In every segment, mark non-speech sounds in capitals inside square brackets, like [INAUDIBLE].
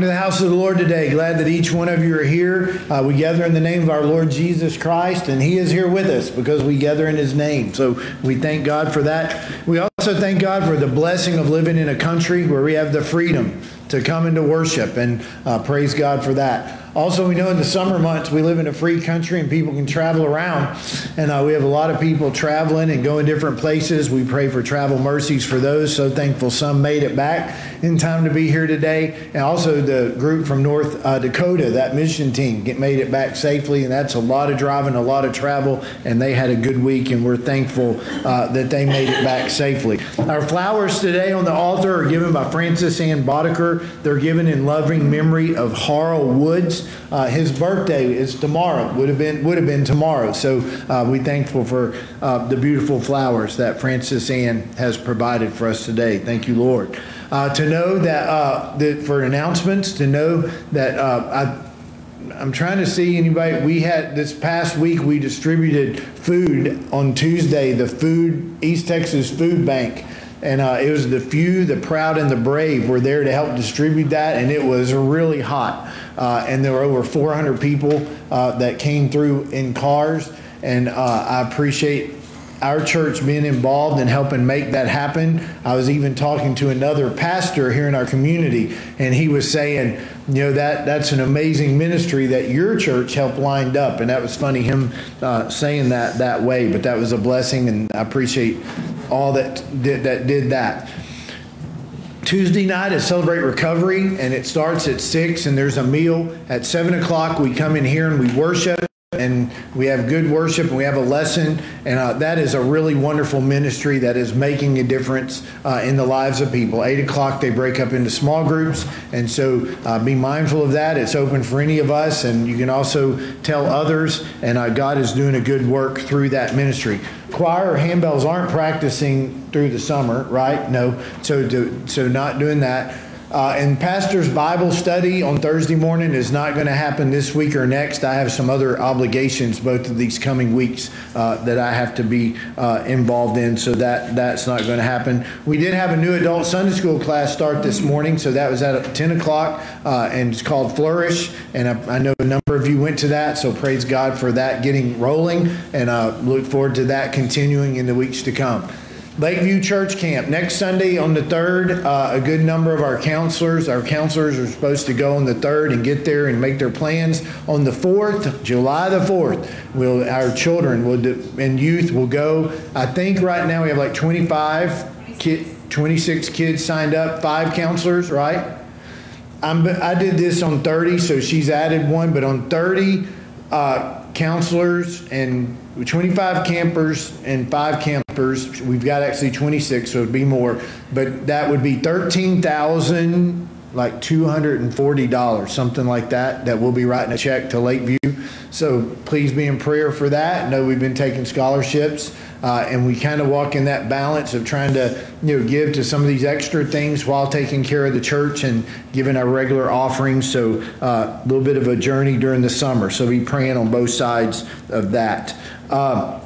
Welcome to the house of the Lord today. Glad that each one of you are here. Uh, we gather in the name of our Lord Jesus Christ, and He is here with us because we gather in His name. So we thank God for that. We also thank God for the blessing of living in a country where we have the freedom to come into worship, and uh, praise God for that. Also, we know in the summer months we live in a free country and people can travel around. And uh, we have a lot of people traveling and going different places. We pray for travel mercies for those. So thankful some made it back in time to be here today. And also the group from North uh, Dakota, that mission team, get, made it back safely. And that's a lot of driving, a lot of travel. And they had a good week. And we're thankful uh, that they made it back safely. Our flowers today on the altar are given by Francis Ann Boddicker. They're given in loving memory of Harl Woods. Uh, his birthday is tomorrow. Would have been would have been tomorrow. So uh, we thankful for uh, the beautiful flowers that Francis Ann has provided for us today. Thank you, Lord. Uh, to know that, uh, that for announcements, to know that uh, I. I'm trying to see anybody. We had this past week. We distributed food on Tuesday. The food East Texas Food Bank and uh, it was the few, the proud, and the brave were there to help distribute that, and it was really hot. Uh, and there were over 400 people uh, that came through in cars, and uh, I appreciate our church being involved in helping make that happen. I was even talking to another pastor here in our community, and he was saying, you know, that that's an amazing ministry that your church helped lined up, and that was funny him uh, saying that that way. But that was a blessing, and I appreciate all that did, that did that. Tuesday night is Celebrate Recovery, and it starts at 6, and there's a meal. At 7 o'clock, we come in here and we worship and we have good worship and we have a lesson and uh, that is a really wonderful ministry that is making a difference uh, in the lives of people. Eight o'clock they break up into small groups and so uh, be mindful of that. It's open for any of us and you can also tell others and uh, god is doing a good work through that ministry. Choir handbells aren't practicing through the summer right? No. So do, so not doing that uh, and Pastor's Bible study on Thursday morning is not going to happen this week or next. I have some other obligations both of these coming weeks uh, that I have to be uh, involved in, so that that's not going to happen. We did have a new adult Sunday school class start this morning, so that was at 10 o'clock, uh, and it's called Flourish. And I, I, know a number of you went to that, so praise God for that getting rolling, and uh, look forward to that continuing in the weeks to come. Lakeview Church Camp next Sunday on the 3rd. Uh, a good number of our counselors, our counselors are supposed to go on the 3rd and get there and make their plans. On the 4th, July the 4th, we'll, our children will and youth will go. I think right now we have like 25, kid, 26 kids signed up, five counselors, right? I'm, I did this on 30, so she's added one, but on 30, uh, counselors and 25 campers and five campers. We've got actually 26, so it'd be more, but that would be 13,000 like $240, something like that, that we'll be writing a check to Lakeview. So please be in prayer for that. Know we've been taking scholarships. Uh, and we kind of walk in that balance of trying to you know give to some of these extra things while taking care of the church and giving our regular offerings. So uh, a little bit of a journey during the summer. So be praying on both sides of that. Uh,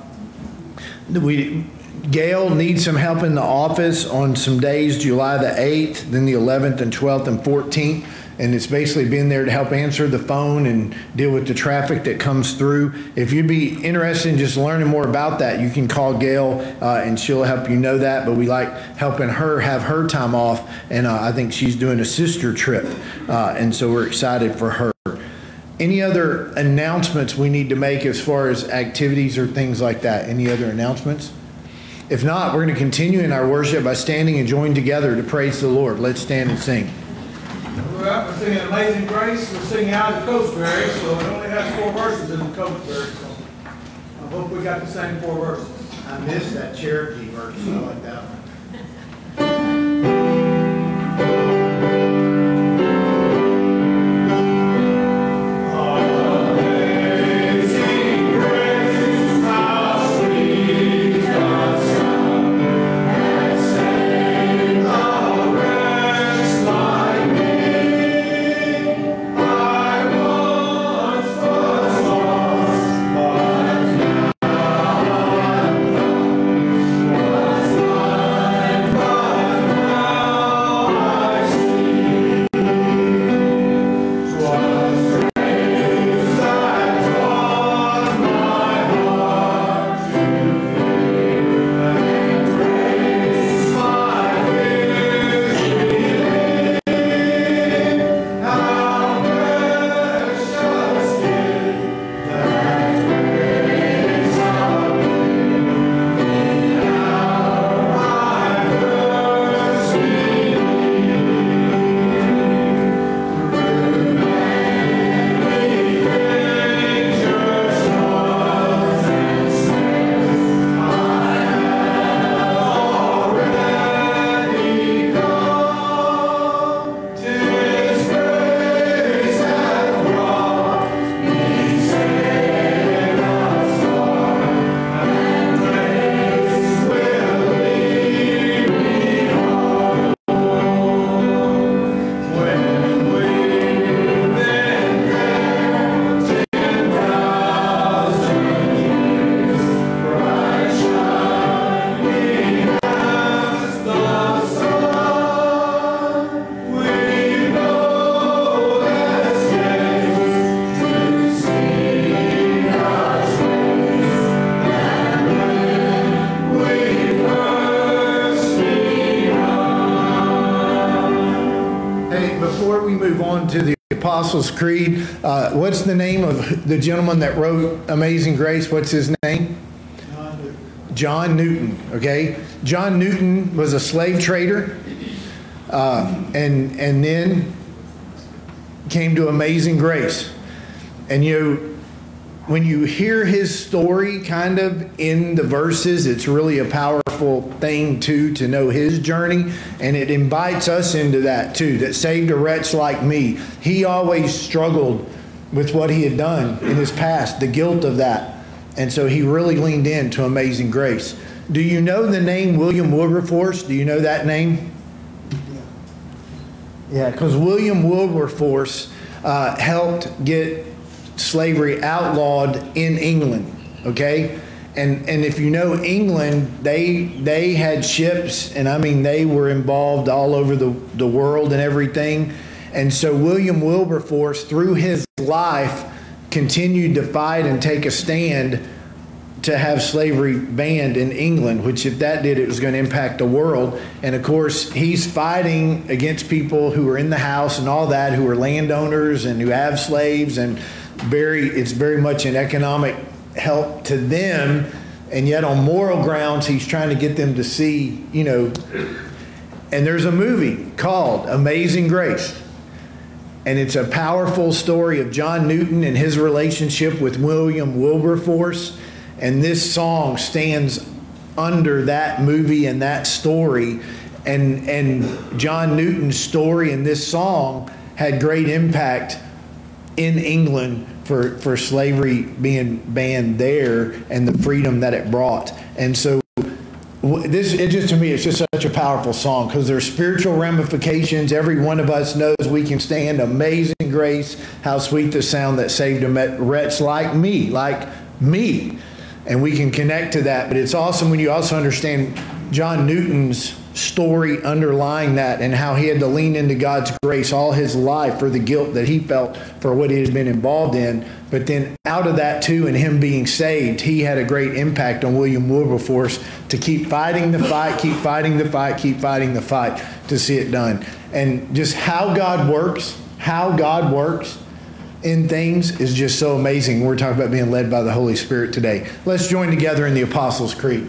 we Gail needs some help in the office on some days, July the 8th, then the 11th and 12th and 14th and it's basically been there to help answer the phone and deal with the traffic that comes through. If you'd be interested in just learning more about that, you can call Gail uh, and she'll help you know that. But we like helping her have her time off, and uh, I think she's doing a sister trip, uh, and so we're excited for her. Any other announcements we need to make as far as activities or things like that? Any other announcements? If not, we're going to continue in our worship by standing and joining together to praise the Lord. Let's stand and sing. Well, we're singing Amazing Grace. We're singing out of the Cokesbury, so it only has four verses in the Cokesbury. So I hope we got the same four verses. I missed that Cherokee verse. I like that one. Apostles' Creed. Uh, what's the name of the gentleman that wrote Amazing Grace? What's his name? John Newton. John Newton, okay? John Newton was a slave trader uh, and, and then came to Amazing Grace. And you when you hear his story kind of in the verses, it's really a powerful thing too to know his journey. And it invites us into that too, that saved a wretch like me. He always struggled with what he had done in his past, the guilt of that. And so he really leaned into amazing grace. Do you know the name William Wilberforce? Do you know that name? Yeah, because William Wilberforce uh, helped get slavery outlawed in England. Okay, and and if you know England, they they had ships, and I mean they were involved all over the the world and everything. And so William Wilberforce, through his life, continued to fight and take a stand to have slavery banned in England, which if that did, it was going to impact the world. And of course, he's fighting against people who are in the house and all that, who are landowners and who have slaves and very it's very much an economic help to them and yet on moral grounds he's trying to get them to see you know. And there's a movie called amazing grace and it's a powerful story of john newton and his relationship with william wilberforce and this song stands under that movie and that story. And and john newton's story in this song had great impact in England for, for slavery being banned there and the freedom that it brought. And so this it just to me it's just such a powerful song because there's spiritual ramifications. Every one of us knows we can stand amazing grace how sweet the sound that saved a wretch like me like me. And we can connect to that. But it's awesome when you also understand john newton's story underlying that and how he had to lean into God's grace all his life for the guilt that he felt for what he had been involved in. But then out of that too, and him being saved, he had a great impact on William Wilberforce to keep fighting the fight, keep fighting the fight, keep fighting the fight to see it done. And just how God works, how God works in things is just so amazing. We're talking about being led by the Holy Spirit today. Let's join together in the Apostles' Creed.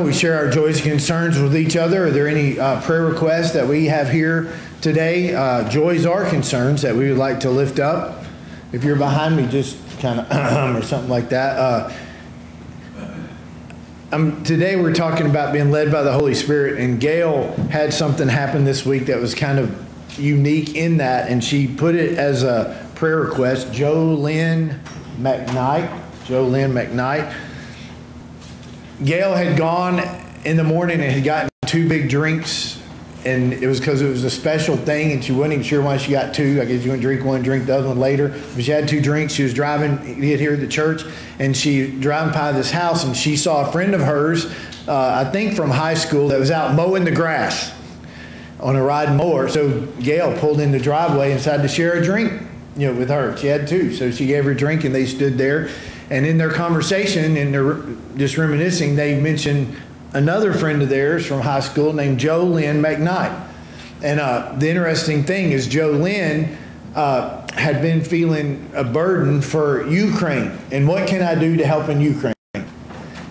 time we share our joys and concerns with each other. Are there any uh, prayer requests that we have here today? Uh, joys or concerns that we would like to lift up? If you're behind me, just kind of [CLEARS THROAT] or something like that. Uh, um, today we're talking about being led by the Holy Spirit, and Gail had something happen this week that was kind of unique in that, and she put it as a prayer request. Joe Lynn McKnight, Joe Lynn McKnight Gail had gone in the morning and had gotten two big drinks, and it was because it was a special thing, and she wasn't even sure why she got two. I guess you to drink one, drink the other one later. But she had two drinks. She was driving here at the church, and she driving by this house, and she saw a friend of hers, uh, I think from high school, that was out mowing the grass on a ride mower. So Gail pulled in the driveway and decided to share a drink, you know, with her. She had two, so she gave her a drink, and they stood there. And in their conversation, and they're just reminiscing, they mentioned another friend of theirs from high school named Joe Lynn McKnight. And uh, the interesting thing is, Joe Lynn uh, had been feeling a burden for Ukraine. And what can I do to help in Ukraine?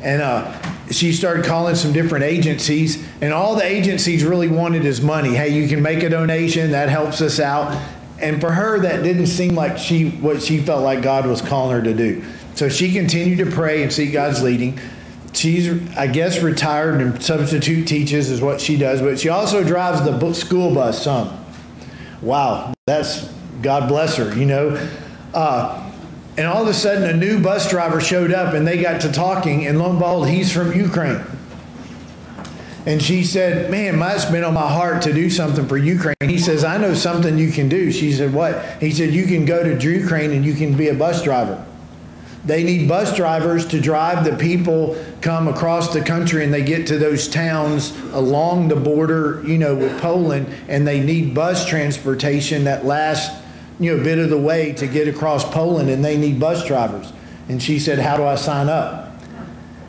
And uh, she started calling some different agencies, and all the agencies really wanted is money. Hey, you can make a donation, that helps us out. And for her, that didn't seem like she what she felt like God was calling her to do. So she continued to pray and seek God's leading. She's, I guess, retired and substitute teaches is what she does, but she also drives the school bus some. Wow, that's God bless her, you know. Uh, and all of a sudden, a new bus driver showed up and they got to talking, and lo and behold, he's from Ukraine. And she said, Man, it's been on my heart to do something for Ukraine. He says, I know something you can do. She said, What? He said, You can go to Ukraine and you can be a bus driver. They need bus drivers to drive the people come across the country and they get to those towns along the border, you know, with Poland, and they need bus transportation that lasts, you know, a bit of the way to get across Poland, and they need bus drivers. And she said, How do I sign up?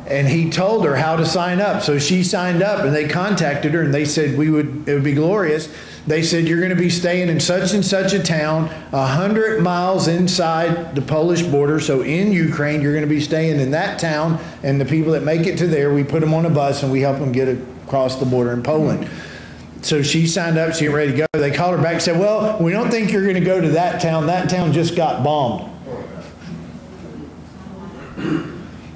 And he told her how to sign up. So she signed up and they contacted her and they said, We would, it would be glorious they said you're going to be staying in such and such a town, a hundred miles inside the Polish border. So in Ukraine, you're going to be staying in that town, and the people that make it to there, we put them on a bus and we help them get across the border in Poland. So she signed up, she ready to go. They called her back and said, Well, we don't think you're going to go to that town. That town just got bombed.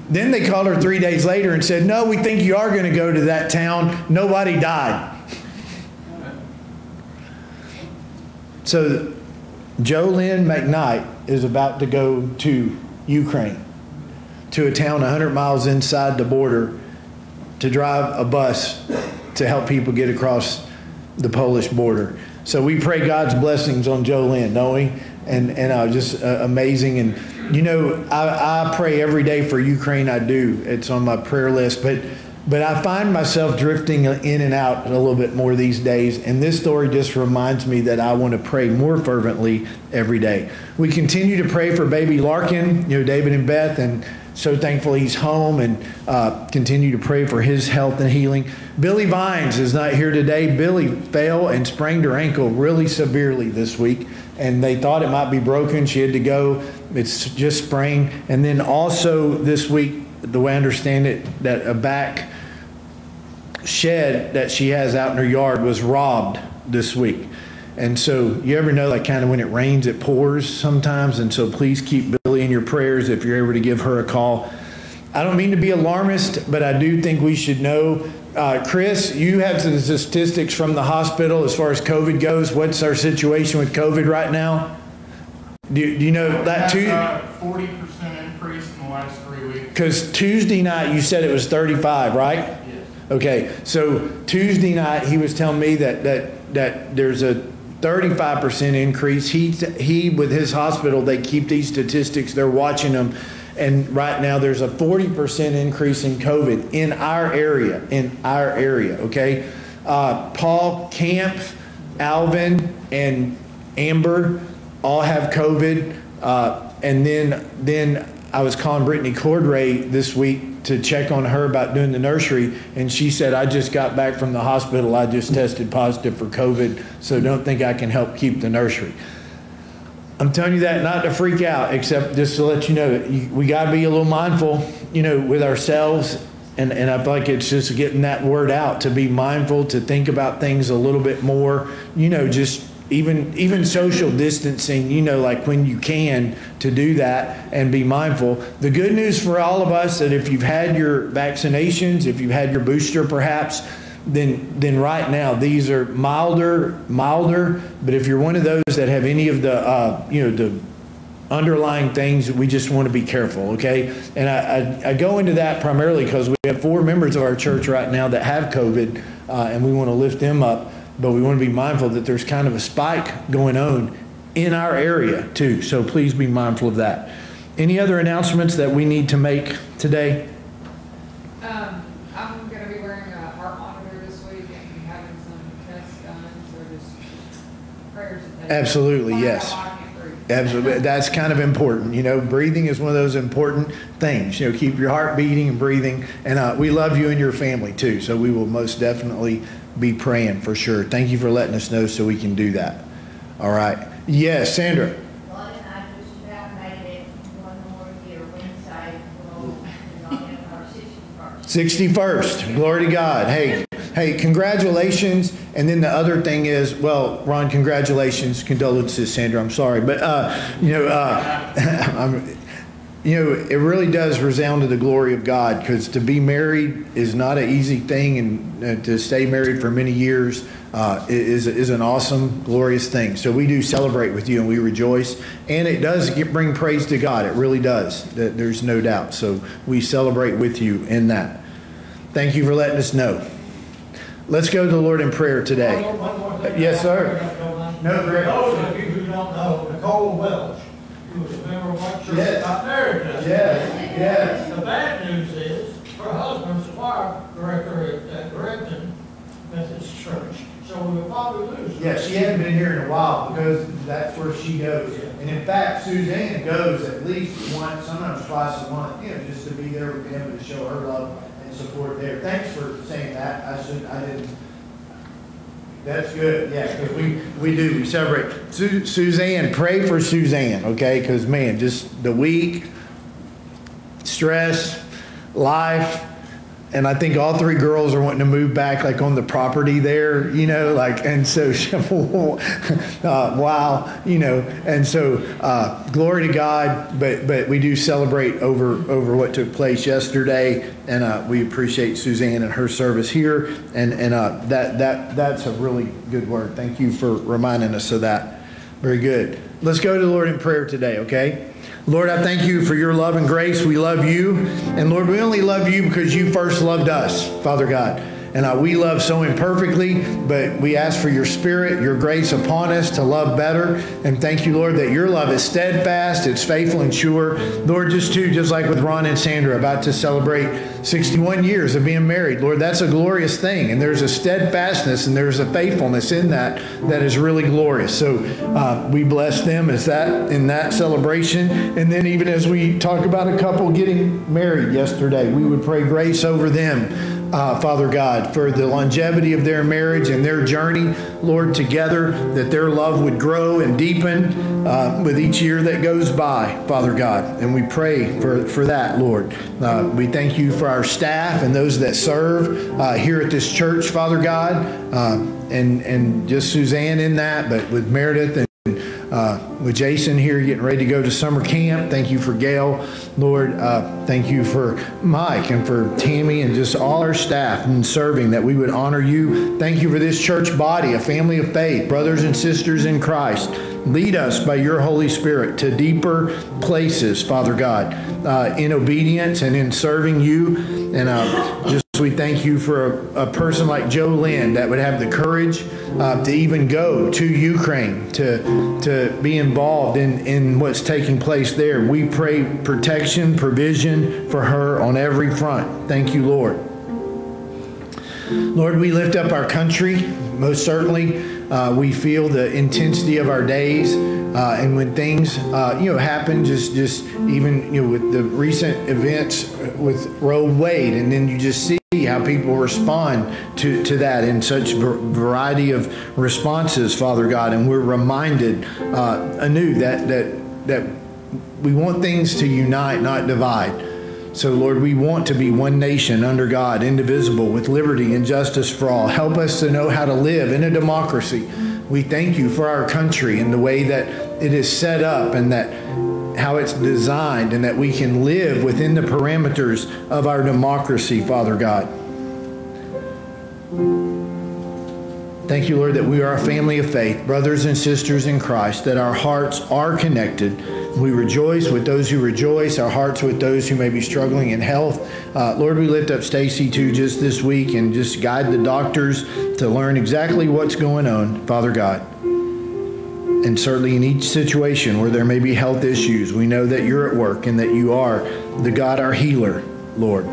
Then they called her three days later and said, No, we think you are going to go to that town. Nobody died. So Joe Lynn McKnight is about to go to Ukraine, to a town 100 miles inside the border, to drive a bus to help people get across the Polish border. So we pray God's blessings on Joe Lynn, don't we? And and uh, just uh, amazing. And you know, I, I pray every day for Ukraine. I do. It's on my prayer list, but but I find myself drifting in and out a little bit more these days, and this story just reminds me that I want to pray more fervently every day. We continue to pray for baby Larkin, you know, David and Beth, and so thankful he's home and uh, continue to pray for his health and healing. Billy Vines is not here today. Billy fell and sprained her ankle really severely this week, and they thought it might be broken. She had to go. It's just sprained. And then also this week, the way I understand it, that a back shed that she has out in her yard was robbed this week. And so you ever know, like kind of when it rains, it pours sometimes. And so please keep Billy in your prayers if you're able to give her a call. I don't mean to be alarmist, but I do think we should know. Uh, Chris, you have the statistics from the hospital as far as COVID goes. What's our situation with COVID right now? Do, do you know that too? Forty percent increase in the last three weeks. Because Tuesday night you said it was 35, right? Okay, so Tuesday night he was telling me that that that there's a 35% increase. He he with his hospital they keep these statistics. They're watching them, and right now there's a 40% increase in COVID in our area. In our area, okay. Uh, Paul Camp, Alvin, and Amber all have COVID, uh, and then then I was calling Brittany Cordray this week to check on her about doing the nursery, and she said, I just got back from the hospital. I just tested positive for COVID, so don't think I can help keep the nursery. I'm telling you that not to freak out, except just to let you know that we got to be a little mindful, you know, with ourselves. And, and I feel like it's just getting that word out to be mindful, to think about things a little bit more, you know, just even even social distancing you know like when you can to do that and be mindful. The good news for all of us that if you've had your vaccinations if you've had your booster perhaps then then right now these are milder milder. But if you're one of those that have any of the uh, you know the underlying things we just want to be careful okay? And i, I, I go into that primarily because we have four members of our church right now that have covid uh, and we want to lift them up but we want to be mindful that there's kind of a spike going on in our area too. So please be mindful of that. Any other announcements that we need to make today? Um, I'm going to be wearing a heart monitor this week and be having some tests done, so just prayers. Absolutely, yes. Absolutely. That's kind of important. You know, breathing is one of those important things. You know, keep your heart beating and breathing. And uh, we love you and your family too. So we will most definitely be praying for sure. Thank you for letting us know so we can do that. All right. Yes, Sandra. Well, and I just about made it one more year Wednesday, well, and on our sixty-first. 61st. Glory to God. Hey, hey, congratulations. And then the other thing is, well, Ron, congratulations, condolences, Sandra. I'm sorry, but uh, you know, uh, [LAUGHS] I'm, you know, it really does resound to the glory of God because to be married is not an easy thing, and uh, to stay married for many years uh, is is an awesome, glorious thing. So we do celebrate with you, and we rejoice, and it does get, bring praise to God. It really does. There's no doubt. So we celebrate with you in that. Thank you for letting us know. Let's go to the Lord in prayer today. One more thing. Yes, sir. No, Greg. Those of you who don't know, Nicole Welch, who was a member of what church Yes. married just. Yes, yes. The bad news is, her husband's the choir director at, at Renton Methodist Church, so we will probably lose her. Yeah, she hasn't been here in a while because that's where she goes. And in fact, Suzanne goes at least once, sometimes twice a month, you know, just to be there with them and to show her love and support there. Thanks for saying that. I should, I didn't. That's good, yeah, because we, we do, we celebrate. Su- Suzanne, pray for Suzanne, okay? Because man, just the week, stress, life, and I think all three girls are wanting to move back, like on the property there, you know, like, and so, [LAUGHS] uh, wow, you know, and so, uh, glory to God, but, but we do celebrate over, over what took place yesterday, and, uh, we appreciate Suzanne and her service here, and, and, uh, that, that, that's a really good word. Thank you for reminding us of that. Very good. Let's go to the Lord in prayer today, okay? Lord, I thank you for your love and grace. We love you. And Lord, we only love you because you first loved us, Father God. And uh, we love so imperfectly, but we ask for your spirit, your grace upon us to love better. And thank you, Lord, that your love is steadfast, it's faithful and sure. Lord, just too, just like with Ron and Sandra, about to celebrate 61 years of being married. Lord, that's a glorious thing. And there's a steadfastness and there's a faithfulness in that that is really glorious. So uh, we bless them as that in that celebration. And then even as we talk about a couple getting married yesterday, we would pray grace over them uh, Father God, for the longevity of their marriage and their journey, Lord, together, that their love would grow and deepen uh, with each year that goes by, Father God. And we pray for, for that, Lord. Uh, we thank you for our staff and those that serve uh, here at this church, Father God, uh, and, and just Suzanne in that, but with Meredith and uh, with Jason here getting ready to go to summer camp. Thank you for Gail. Lord, uh, thank you for Mike and for Tammy and just all our staff and serving that we would honor you. Thank you for this church body, a family of faith, brothers and sisters in Christ. Lead us by your Holy Spirit to deeper places, Father God, uh, in obedience and in serving you. And uh, just we thank you for a, a, person like Joe Lynn that would have the courage uh, to even go to Ukraine to to be involved in, in what's taking place there. We pray protection, provision for her on every front. Thank you, Lord. Lord, we lift up our country. Most certainly, uh, we feel the intensity of our days, uh, and when things uh, you know happen, just just even you know with the recent events with Roe Wade, and then you just see how people respond to, to that in such variety of responses, Father God, and we're reminded uh, anew that that that we want things to unite, not divide. So, Lord, we want to be one nation under God, indivisible, with liberty and justice for all. Help us to know how to live in a democracy. We thank you for our country and the way that it is set up and that how it's designed and that we can live within the parameters of our democracy, Father God. Thank you, Lord, that we are a family of faith, brothers and sisters in Christ, that our hearts are connected. We rejoice with those who rejoice, our hearts with those who may be struggling in health. Uh, Lord, we lift up Stacy too just this week and just guide the doctors to learn exactly what's going on, Father God. And certainly in each situation where there may be health issues, we know that you're at work and that you are the God, our healer, Lord.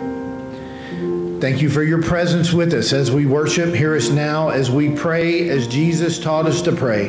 Thank you for your presence with us as we worship. Hear us now as we pray as Jesus taught us to pray.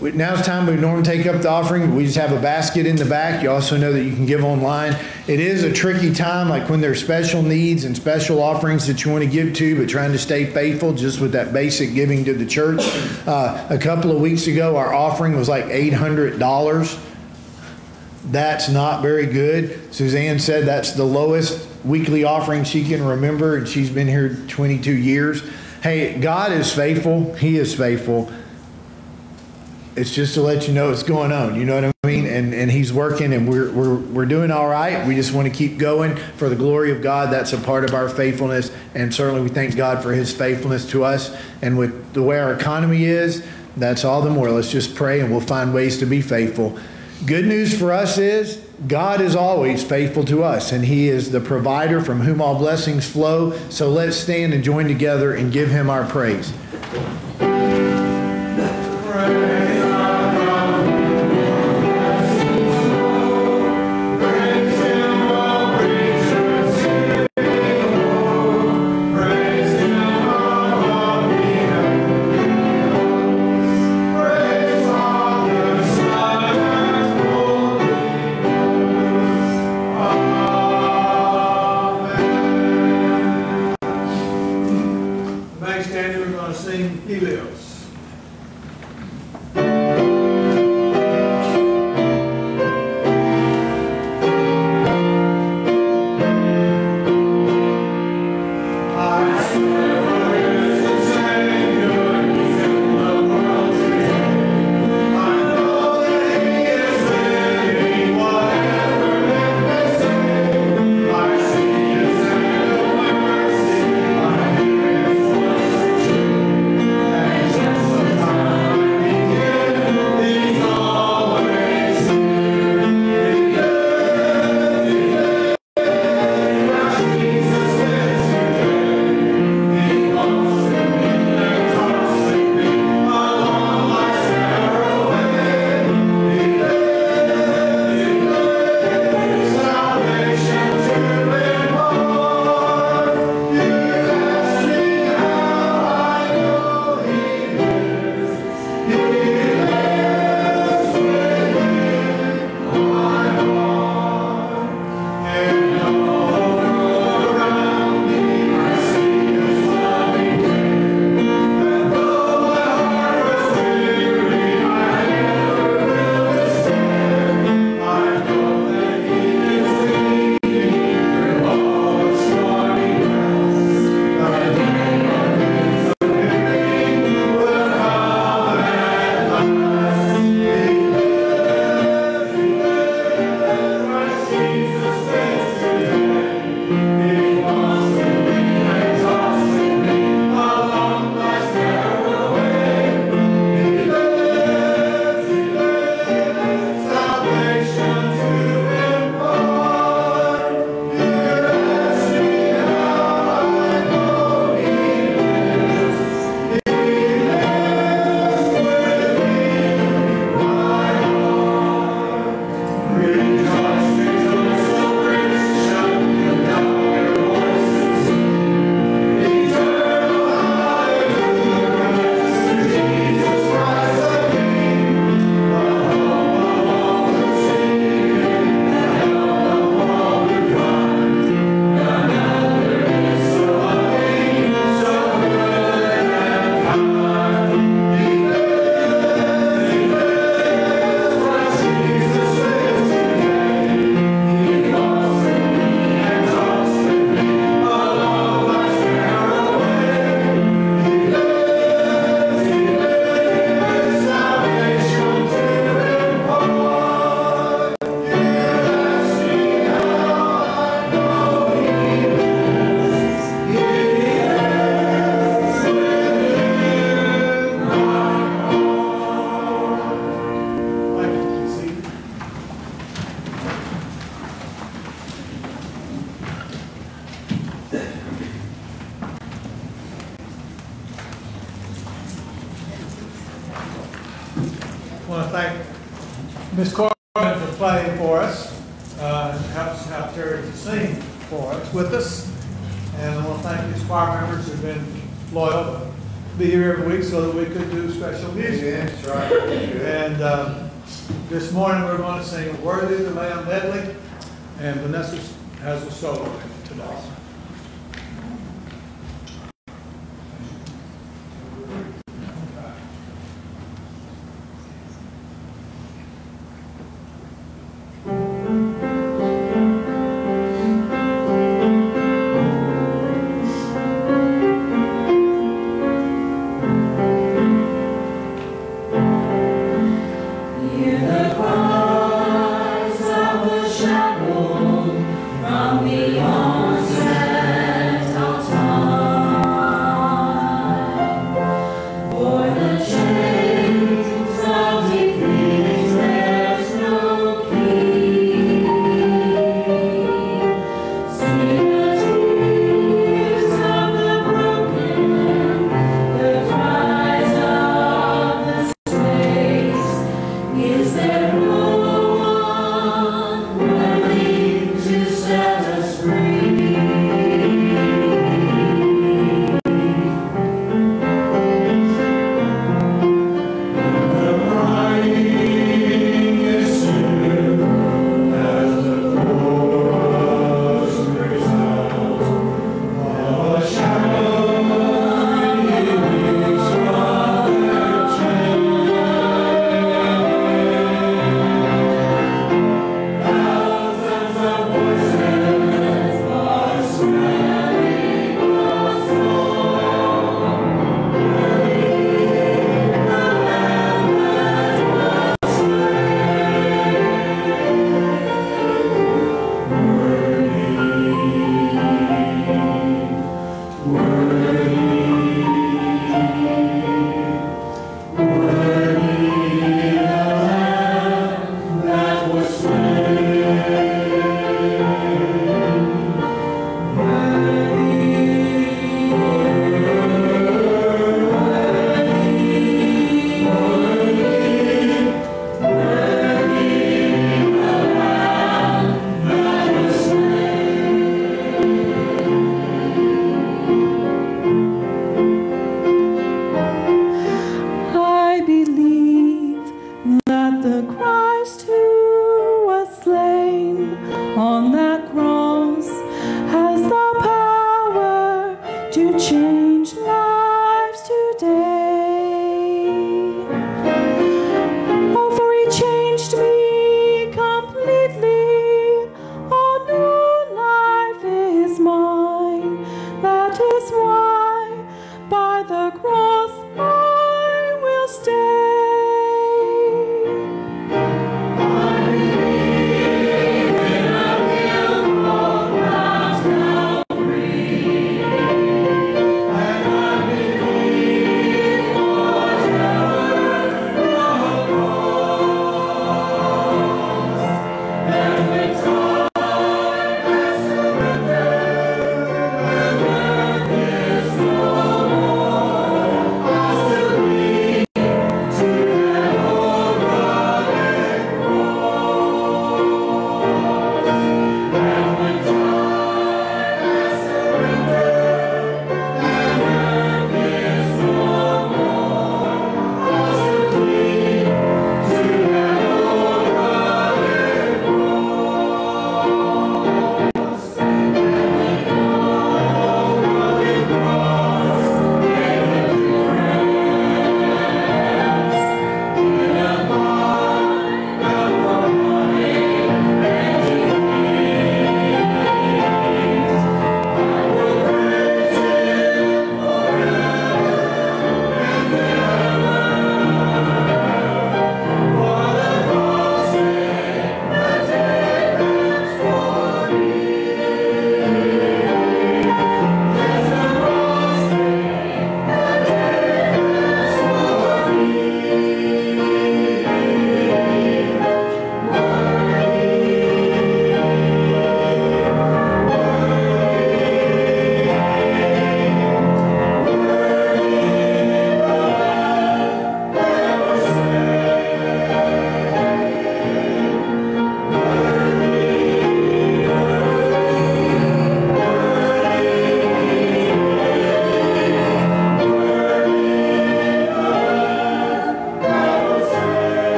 Now it's time we normally take up the offering. We just have a basket in the back. You also know that you can give online. It is a tricky time, like when there's special needs and special offerings that you want to give to, but trying to stay faithful just with that basic giving to the church. Uh, a couple of weeks ago, our offering was like $800. That's not very good. Suzanne said that's the lowest weekly offering she can remember, and she's been here 22 years. Hey, God is faithful. He is faithful it's just to let you know what's going on. You know what I mean? And and he's working, and we're we're we're doing all right. We just want to keep going for the glory of God. That's a part of our faithfulness, and certainly we thank God for His faithfulness to us. And with the way our economy is, that's all the more. Let's just pray, and we'll find ways to be faithful. Good news for us is God is always faithful to us, and He is the provider from whom all blessings flow. So let's stand and join together and give Him our praise.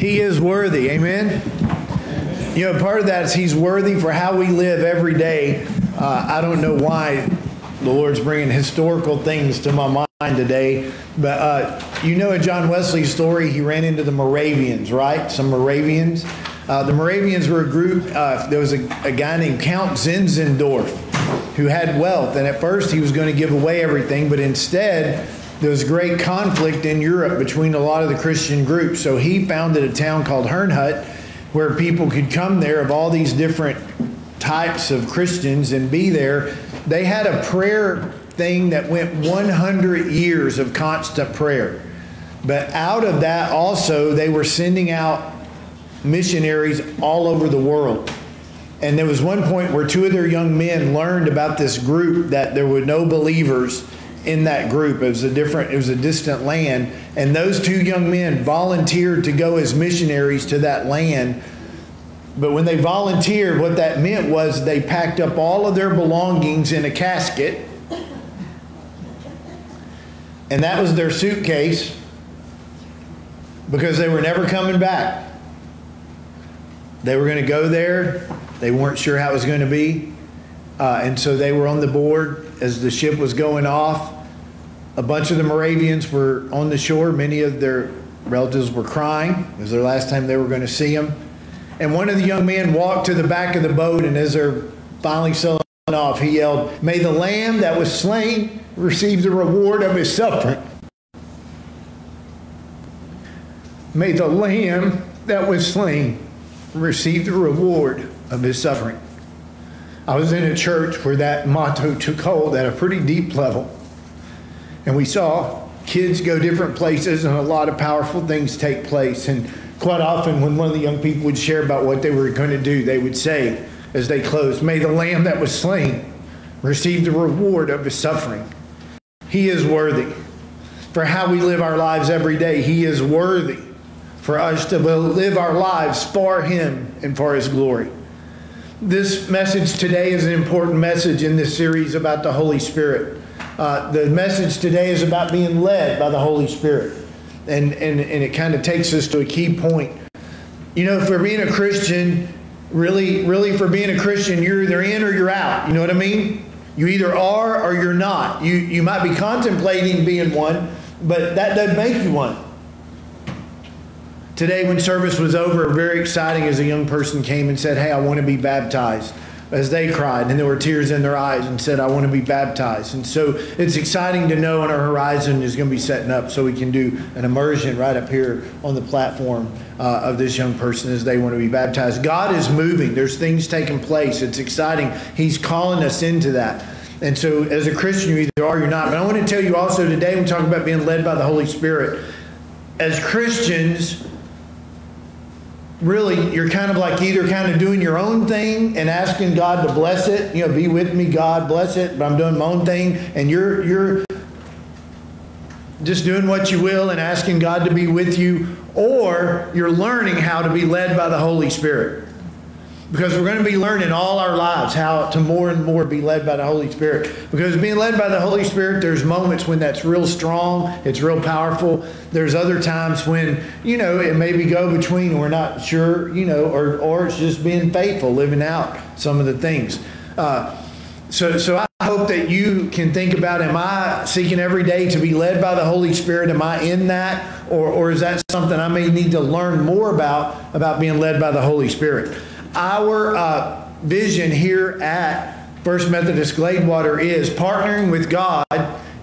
He is worthy. Amen. You know, part of that is He's worthy for how we live every day. Uh, I don't know why the Lord's bringing historical things to my mind today, but uh, you know, in John Wesley's story, he ran into the Moravians, right? Some Moravians. Uh, the Moravians were a group. Uh, there was a, a guy named Count Zinzendorf who had wealth, and at first he was going to give away everything, but instead there was great conflict in Europe between a lot of the Christian groups. So he founded a town called Herrnhut where people could come there of all these different types of Christians and be there. They had a prayer thing that went 100 years of constant prayer. But out of that, also, they were sending out missionaries all over the world. And there was one point where two of their young men learned about this group that there were no believers in that group. It was a different, it was a distant land. And those two young men volunteered to go as missionaries to that land. But when they volunteered, what that meant was they packed up all of their belongings in a casket. And that was their suitcase because they were never coming back. They were going to go there. They weren't sure how it was going to be. Uh, and so they were on the board as the ship was going off. A bunch of the Moravians were on the shore. Many of their relatives were crying. It was their last time they were going to see them. And one of the young men walked to the back of the boat, and as they're finally sailing off, he yelled, May the lamb that was slain receive the reward of his suffering. May the lamb that was slain receive the reward of his suffering. I was in a church where that motto took hold at a pretty deep level. And we saw kids go different places and a lot of powerful things take place. And quite often, when one of the young people would share about what they were going to do, they would say, as they closed, May the lamb that was slain receive the reward of his suffering. He is worthy. For how we live our lives every day, He is worthy for us to live our lives for Him and for His glory. This message today is an important message in this series about the Holy Spirit. Uh, the message today is about being led by the Holy Spirit. And, and, and it kind of takes us to a key point. You know, for being a Christian, really, really for being a Christian, you're either in or you're out. You know what I mean? You either are or you're not. You, you might be contemplating being one, but that doesn't make you one. Today, when service was over, very exciting as a young person came and said, Hey, I want to be baptized. As they cried, and there were tears in their eyes, and said, I want to be baptized. And so it's exciting to know on our horizon is going to be setting up so we can do an immersion right up here on the platform uh, of this young person as they want to be baptized. God is moving, there's things taking place. It's exciting. He's calling us into that. And so, as a Christian, you either are or you're not. But I want to tell you also today, we talk about being led by the Holy Spirit. As Christians, really you're kind of like either kind of doing your own thing and asking God to bless it, you know, be with me, God, bless it, but I'm doing my own thing, and you're you're just doing what you will and asking God to be with you, or you're learning how to be led by the Holy Spirit. Because we're going to be learning all our lives how to more and more be led by the Holy Spirit. Because being led by the Holy Spirit, there's moments when that's real strong, it's real powerful. There's other times when, you know, it maybe go between, we're not sure, you know, or, or it's just being faithful, living out some of the things. Uh, so, so I hope that you can think about, am I seeking every day to be led by the Holy Spirit? Am I in that? Or, or is that something I may need to learn more about, about being led by the Holy Spirit? Our uh, vision here at First Methodist Gladewater is partnering with God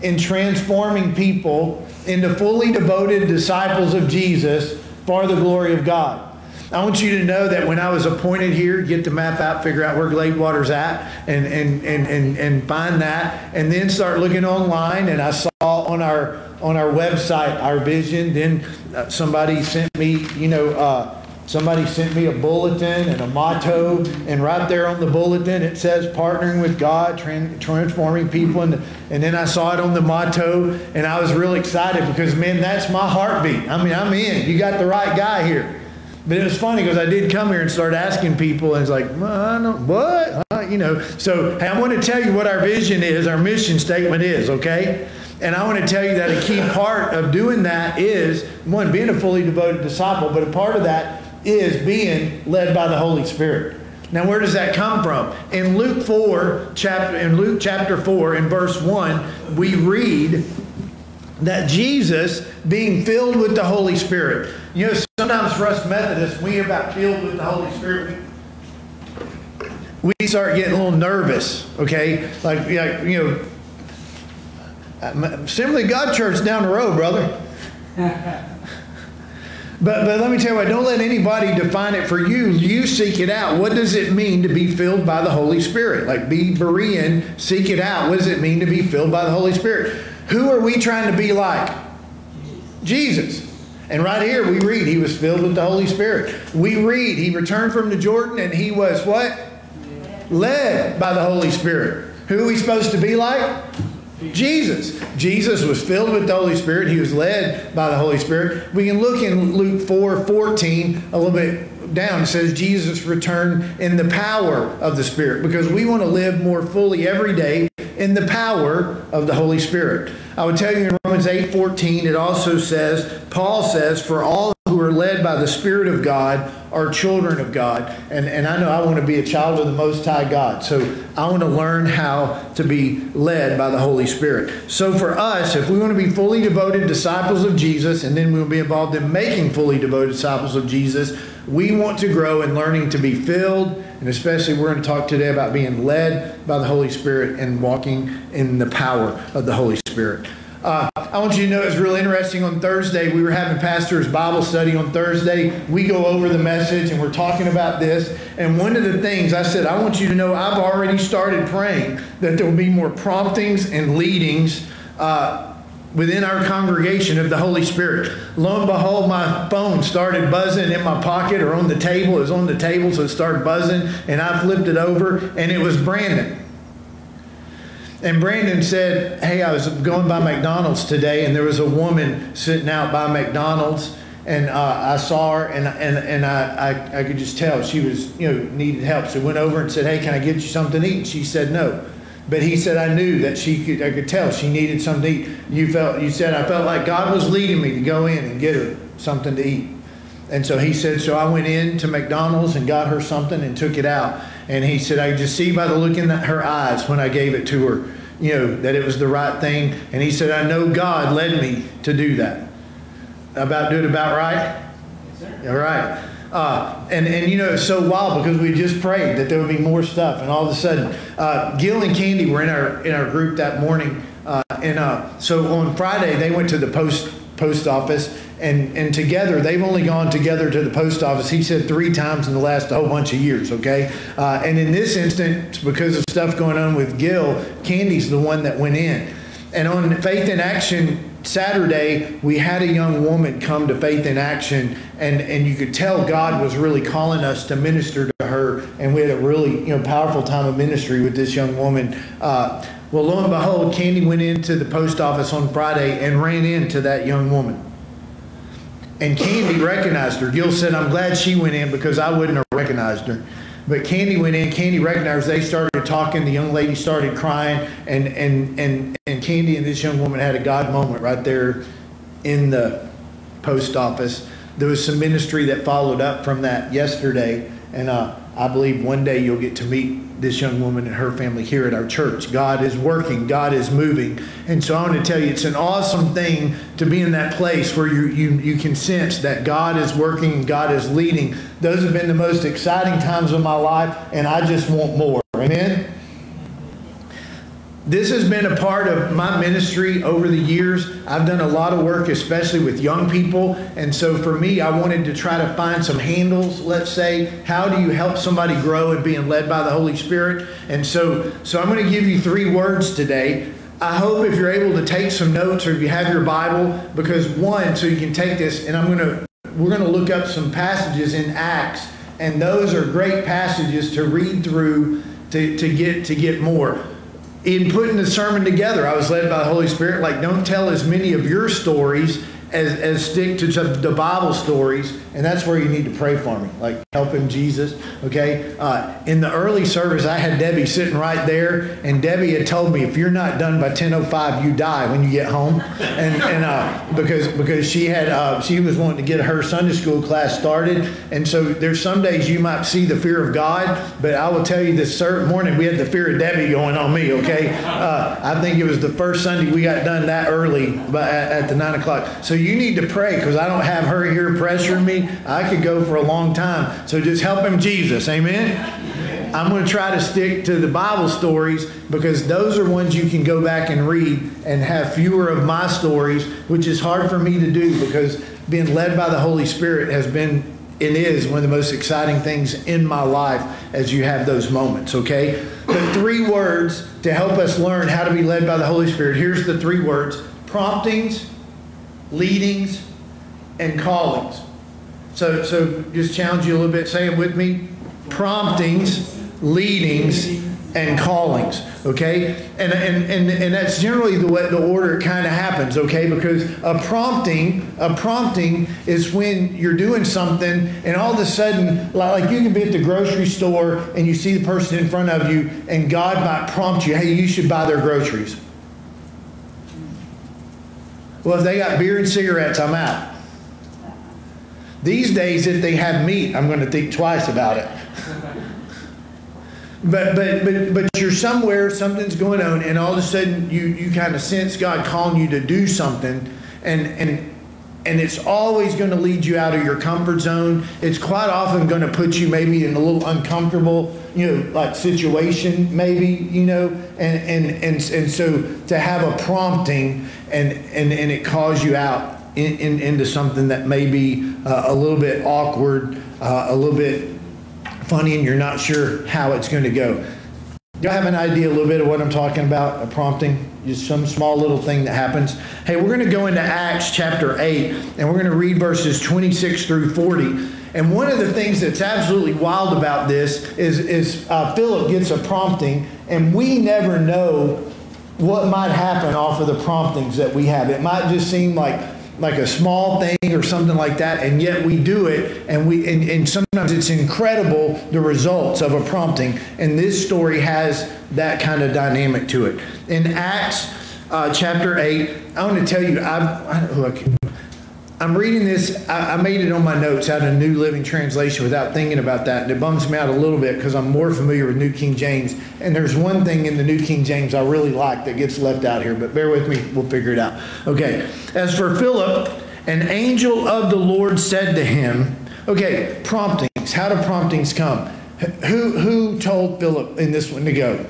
in transforming people into fully devoted disciples of Jesus for the glory of God. I want you to know that when I was appointed here, get the map out, figure out where Gladewater's at, and, and, and, and, and find that, and then start looking online. And I saw on our on our website our vision. Then uh, somebody sent me, you know, uh, Somebody sent me a bulletin and a motto, and right there on the bulletin it says partnering with God, transforming people. And, and then I saw it on the motto, and I was really excited because, man, that's my heartbeat. I mean, I'm in. You got the right guy here. But it was funny because I did come here and start asking people, and it's like, I don't, what? Uh, you know, so hey, I want to tell you what our vision is, our mission statement is, okay? And I want to tell you that a key part of doing that is, one, being a fully devoted disciple, but a part of that is being led by the Holy Spirit. Now, where does that come from? In Luke 4, chapter, in Luke chapter 4, in verse 1, we read that Jesus, being filled with the Holy Spirit, you know, sometimes for us Methodists, we hear about filled with the Holy Spirit, we, start getting a little nervous, okay? Like, like you know, uh, Assembly God Church down the road, brother. [LAUGHS] But, but let me tell you what, don't let anybody define it for you. You seek it out. What does it mean to be filled by the Holy Spirit? Like be Berean, seek it out. What does it mean to be filled by the Holy Spirit? Who are we trying to be like? Jesus. And right here we read he was filled with the Holy Spirit. We read he returned from the Jordan and he was what? Led by the Holy Spirit. Who are we supposed to be like? Jesus. Jesus was filled with the Holy Spirit. He was led by the Holy Spirit. We can look in Luke 4 14 a little bit down. It says Jesus returned in the power of the Spirit because we want to live more fully every day in the power of the Holy Spirit. I would tell you in Romans 8 14, it also says, Paul says, For all who are led by the Spirit of God are children of God. And, and I know I want to be a child of the Most High God. So I want to learn how to be led by the Holy Spirit. So for us, if we want to be fully devoted disciples of Jesus, and then we'll be involved in making fully devoted disciples of Jesus, we want to grow in learning to be filled, and especially we're going to talk today about being led by the Holy Spirit and walking in the power of the Holy Spirit. Uh, I want you to know it's really interesting. On Thursday, we were having pastor's Bible study on Thursday. We go over the message and we're talking about this. And one of the things I said, I want you to know I've already started praying that there will be more promptings and leadings uh, within our congregation of the Holy Spirit. Lo and behold, my phone started buzzing in my pocket or on the table. It was on the table, so it started buzzing. And I flipped it over and it was Brandon. And Brandon said, Hey, I was going by McDonald's today, and there was a woman sitting out by McDonald's, and uh, I saw her, and, and, and I, I, I could just tell she was, you know, needed help. So I went over and said, Hey, can I get you something to eat? And She said, No. But he said, I knew that she could, I could tell she needed something to eat. You felt, you said, I felt like God was leading me to go in and get her something to eat. And so he said, so I went in to McDonald's and got her something and took it out. And he said, I just see by the look in her eyes when I gave it to her, you know, that it was the right thing. And he said, I know God led me to do that. About do it about right? All right. Uh, and, and you know, it's so wild because we just prayed that there would be more stuff. And all of a sudden, uh, Gil and Candy were in our, in our group that morning. Uh, and uh, so on Friday, they went to the post, post office and and together they've only gone together to the post office he said three times in the last whole bunch of years okay uh, and in this instance because of stuff going on with gil candy's the one that went in and on faith in action saturday we had a young woman come to faith in action and and you could tell god was really calling us to minister to her and we had a really you know powerful time of ministry with this young woman uh, well lo and behold candy went into the post office on friday and ran into that young woman and Candy recognized her. Gil said, I'm glad she went in because I wouldn't have recognized her. But Candy went in, Candy recognized. They started talking, the young lady started crying, and, and, and, and Candy and this young woman had a God moment right there in the post office. There was some ministry that followed up from that yesterday, and uh, I believe one day you'll get to meet this young woman and her family here at our church. God is working, God is moving. And so I want to tell you, it's an awesome thing to be in that place where you, you, you can sense that God is working God is leading. Those have been the most exciting times of my life, and I just want more. Amen? This has been a part of my ministry over the years. I've done a lot of work, especially with young people. And so for me, I wanted to try to find some handles, let's say. How do you help somebody grow in being led by the Holy Spirit? And so, so I'm going to give you three words today. I hope if you're able to take some notes or if you have your Bible, because one, so you can take this, and I'm going to, we're going to look up some passages in Acts, and those are great passages to read through to, to get to get more in putting the sermon together, I was led by the Holy Spirit, like, don't tell as many of your stories as, as stick to the Bible stories and that's where you need to pray for me, like help him Jesus. Okay. Uh, in the early service, I had Debbie sitting right there, and Debbie had told me if you're not done by 10:05, you die when you get home, and and uh, because because she had uh, she was wanting to get her Sunday school class started, and so there's some days you might see the fear of God, but I will tell you this morning we had the fear of Debbie going on me. Okay. Uh, I think it was the first Sunday we got done that early, but at, at the nine o'clock. So you need to pray because I don't have her here pressuring me. I could go for a long time. So just help him, Jesus. Amen. I'm going to try to stick to the Bible stories because those are ones you can go back and read and have fewer of my stories, which is hard for me to do because being led by the Holy Spirit has been it is one of the most exciting things in my life as you have those moments, okay? The three words to help us learn how to be led by the Holy Spirit. Here's the three words promptings, leadings, and callings. So, so just challenge you a little bit. Say it with me. Promptings, leadings, and callings. Okay, and and and, and that's generally the way the order kind of happens. Okay, because a prompting, a prompting is when you're doing something, and all of a sudden, like you can be at the grocery store and you see the person in front of you, and God might prompt you, hey, you should buy their groceries. Well, if they got beer and cigarettes, I'm out. These days, if they have meat, I'm going to think twice about it. But, but, but, but you're somewhere, something's going on, and all of a sudden you, you kind of sense God calling you to do something, and, and, and it's always going to lead you out of your comfort zone. It's quite often going to put you maybe in a little uncomfortable, you know, like situation, maybe, you know, and, and, and, and so to have a prompting and, and, and it calls you out in, in, into something that may be uh, a little bit awkward, uh, a little bit funny and you're not sure how it's going to go. Y'all have an idea a little bit of what I'm talking about? A prompting? Just some small little thing that happens. Hey, we're going to go into Acts chapter 8 and we're going to read verses 26 through 40. And one of the things that's absolutely wild about this is, is uh, Philip gets a prompting and we never know what might happen off of the promptings that we have. It might just seem like like a small thing or something like that, and yet we do it, and we and, and sometimes it's incredible the results of a prompting. And this story has that kind of dynamic to it. In Acts uh, chapter eight, I want to tell you, I, I look. I'm reading this. I, I, made it on my notes out of New Living Translation without thinking about that, and it bums me out a little bit because I'm more familiar with New King James. And there's one thing in the New King James I really like that gets left out here, but bear with me, we'll figure it out. Okay. As for Philip, an angel of the Lord said to him, Okay, promptings. How do promptings come? Who who told Philip in this one to go?